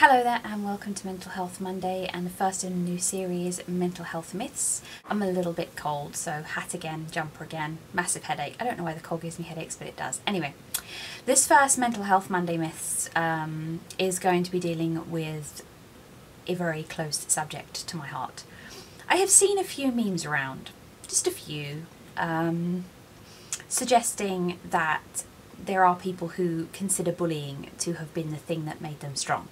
Hello there and welcome to Mental Health Monday and the first in a new series, Mental Health Myths. I'm a little bit cold, so hat again, jumper again, massive headache. I don't know why the cold gives me headaches, but it does. Anyway, this first Mental Health Monday Myths um, is going to be dealing with a very close subject to my heart. I have seen a few memes around, just a few, um, suggesting that there are people who consider bullying to have been the thing that made them strong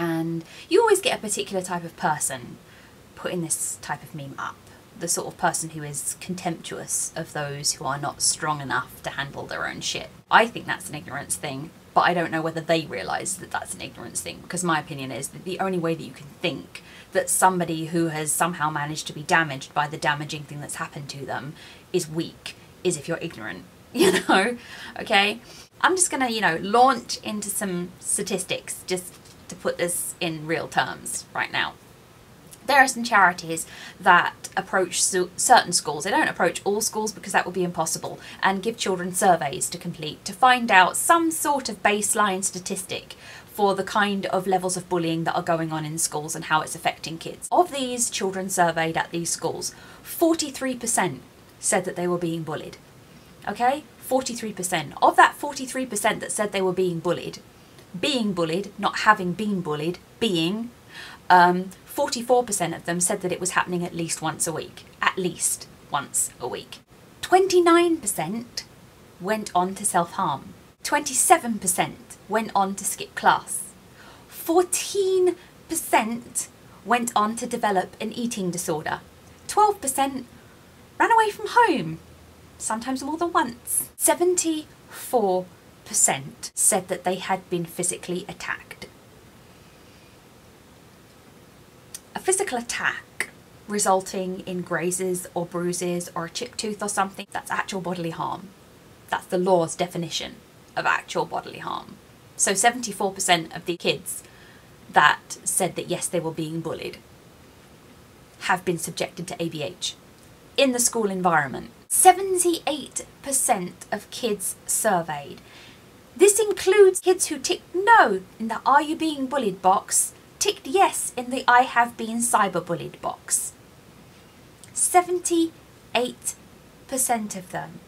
and you always get a particular type of person putting this type of meme up. The sort of person who is contemptuous of those who are not strong enough to handle their own shit. I think that's an ignorance thing, but I don't know whether they realise that that's an ignorance thing, because my opinion is that the only way that you can think that somebody who has somehow managed to be damaged by the damaging thing that's happened to them is weak is if you're ignorant, you know? Okay? I'm just gonna, you know, launch into some statistics just to put this in real terms right now. There are some charities that approach certain schools. They don't approach all schools because that would be impossible and give children surveys to complete to find out some sort of baseline statistic for the kind of levels of bullying that are going on in schools and how it's affecting kids. Of these children surveyed at these schools, 43% said that they were being bullied. Okay? 43%. Of that 43% that said they were being bullied, being bullied, not having been bullied, being, um, 44% of them said that it was happening at least once a week. At least once a week. 29% went on to self harm. 27% went on to skip class. 14% went on to develop an eating disorder. 12% ran away from home, sometimes more than once. 74 percent said that they had been physically attacked. A physical attack resulting in grazes or bruises or a chipped tooth or something, that's actual bodily harm. That's the law's definition of actual bodily harm. So 74% of the kids that said that yes, they were being bullied have been subjected to ABH in the school environment. 78% of kids surveyed this includes kids who ticked no in the are you being bullied box, ticked yes in the I have been cyberbullied box. 78% of them.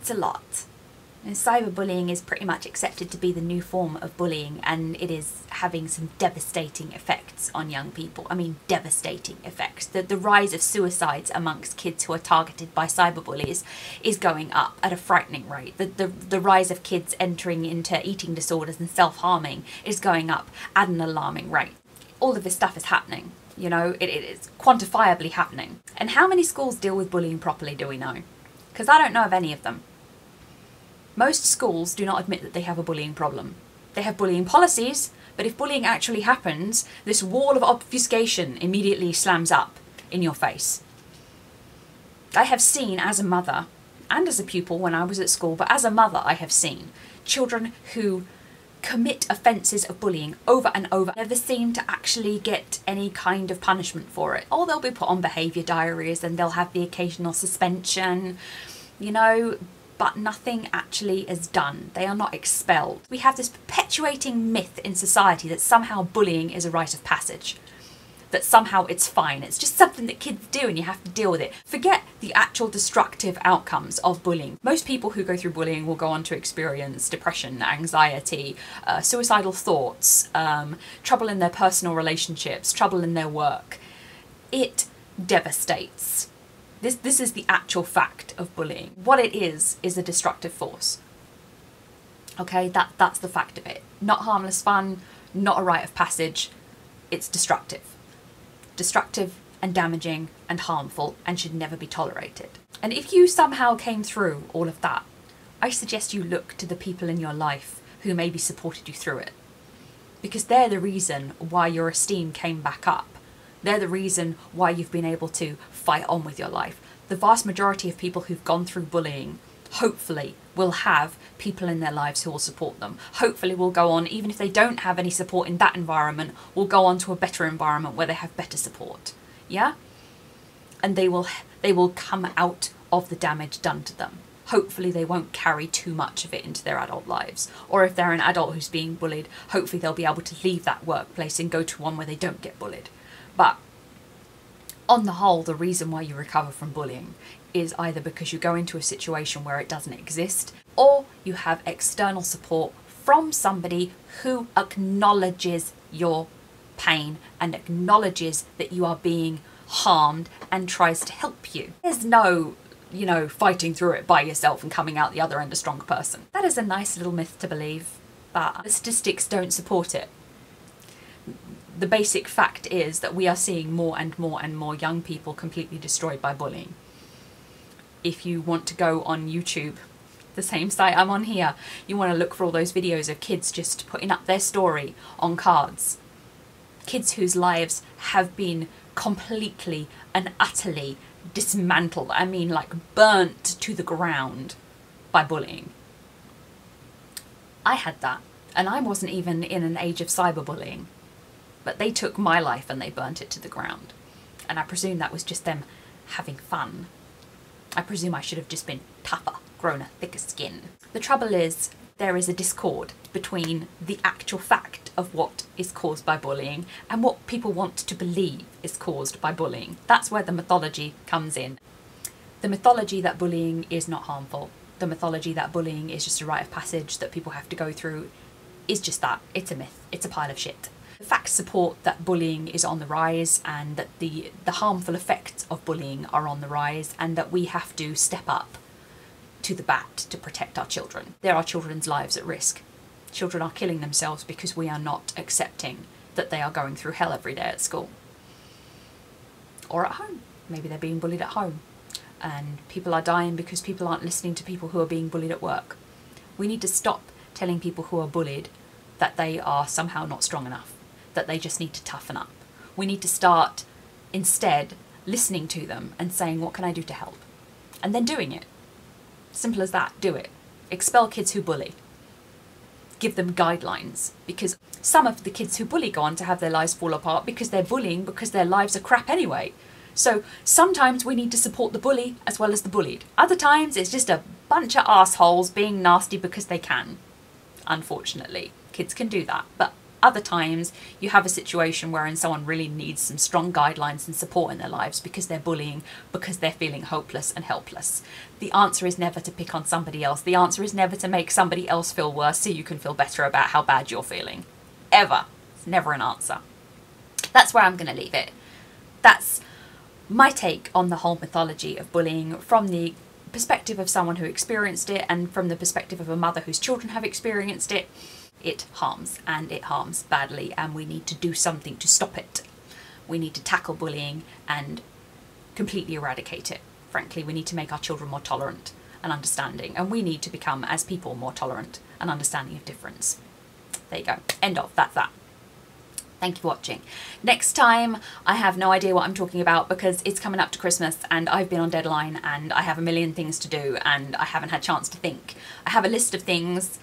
It's a lot. And cyberbullying is pretty much accepted to be the new form of bullying, and it is having some devastating effects on young people. I mean, devastating effects. The, the rise of suicides amongst kids who are targeted by cyberbullies is going up at a frightening rate. The, the, the rise of kids entering into eating disorders and self harming is going up at an alarming rate. All of this stuff is happening. You know, it, it is quantifiably happening. And how many schools deal with bullying properly do we know? Because I don't know of any of them. Most schools do not admit that they have a bullying problem. They have bullying policies, but if bullying actually happens, this wall of obfuscation immediately slams up in your face. I have seen as a mother and as a pupil when I was at school, but as a mother, I have seen children who commit offences of bullying over and over, never seem to actually get any kind of punishment for it. Or they'll be put on behaviour diaries and they'll have the occasional suspension, you know, but nothing actually is done. They are not expelled. We have this perpetuating myth in society that somehow bullying is a rite of passage. That somehow it's fine. It's just something that kids do and you have to deal with it. Forget the actual destructive outcomes of bullying. Most people who go through bullying will go on to experience depression, anxiety, uh, suicidal thoughts, um, trouble in their personal relationships, trouble in their work. It devastates this, this is the actual fact of bullying. What it is, is a destructive force. Okay, that, that's the fact of it. Not harmless fun, not a rite of passage, it's destructive. Destructive and damaging and harmful and should never be tolerated. And if you somehow came through all of that, I suggest you look to the people in your life who maybe supported you through it. Because they're the reason why your esteem came back up they're the reason why you've been able to fight on with your life. The vast majority of people who've gone through bullying, hopefully, will have people in their lives who will support them. Hopefully, will go on, even if they don't have any support in that environment, will go on to a better environment where they have better support. Yeah? And they will they will come out of the damage done to them. hopefully they won't carry too much of it into their adult lives. Or if they're an adult who's being bullied, hopefully they'll be able to leave that workplace and go to one where they don't get bullied. But on the whole, the reason why you recover from bullying is either because you go into a situation where it doesn't exist or you have external support from somebody who acknowledges your pain and acknowledges that you are being harmed and tries to help you. There's no, you know, fighting through it by yourself and coming out the other end a stronger person. That is a nice little myth to believe, but the statistics don't support it. The basic fact is that we are seeing more and more and more young people completely destroyed by bullying. If you want to go on YouTube, the same site I'm on here, you want to look for all those videos of kids just putting up their story on cards. Kids whose lives have been completely and utterly dismantled. I mean, like burnt to the ground by bullying. I had that, and I wasn't even in an age of cyberbullying. But they took my life and they burnt it to the ground. And I presume that was just them having fun. I presume I should have just been tougher, grown a thicker skin. The trouble is, there is a discord between the actual fact of what is caused by bullying and what people want to believe is caused by bullying. That's where the mythology comes in. The mythology that bullying is not harmful, the mythology that bullying is just a rite of passage that people have to go through, is just that. It's a myth, it's a pile of shit. The facts support that bullying is on the rise and that the, the harmful effects of bullying are on the rise and that we have to step up to the bat to protect our children. There are children's lives at risk. Children are killing themselves because we are not accepting that they are going through hell every day at school. Or at home. Maybe they're being bullied at home. And people are dying because people aren't listening to people who are being bullied at work. We need to stop telling people who are bullied that they are somehow not strong enough, that they just need to toughen up. We need to start instead listening to them and saying, What can I do to help? And then doing it. Simple as that. Do it. Expel kids who bully. Give them guidelines because some of the kids who bully go on to have their lives fall apart because they're bullying because their lives are crap anyway. So sometimes we need to support the bully as well as the bullied. Other times it's just a bunch of assholes being nasty because they can. Unfortunately, kids can do that. But other times you have a situation wherein someone really needs some strong guidelines and support in their lives because they're bullying, because they're feeling hopeless and helpless. The answer is never to pick on somebody else. The answer is never to make somebody else feel worse so you can feel better about how bad you're feeling. Ever. It's never an answer. That's where I'm going to leave it. That's my take on the whole mythology of bullying from the perspective of someone who experienced it and from the perspective of a mother whose children have experienced it it harms and it harms badly and we need to do something to stop it. We need to tackle bullying and completely eradicate it. Frankly, we need to make our children more tolerant and understanding and we need to become as people more tolerant and understanding of difference. There you go. End of. That's that. Thank you for watching. Next time, I have no idea what I'm talking about because it's coming up to Christmas and I've been on deadline and I have a million things to do and I haven't had a chance to think. I have a list of things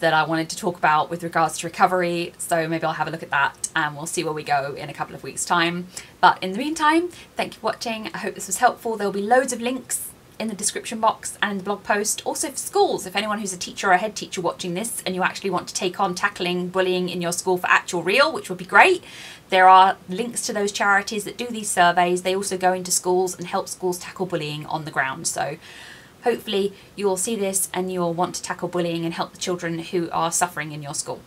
that I wanted to talk about with regards to recovery. So maybe I'll have a look at that and we'll see where we go in a couple of weeks time. But in the meantime, thank you for watching. I hope this was helpful. There'll be loads of links in the description box and in the blog post. Also for schools, if anyone who's a teacher or a head teacher watching this and you actually want to take on tackling bullying in your school for actual real, which would be great, there are links to those charities that do these surveys. They also go into schools and help schools tackle bullying on the ground. So hopefully you will see this and you will want to tackle bullying and help the children who are suffering in your school.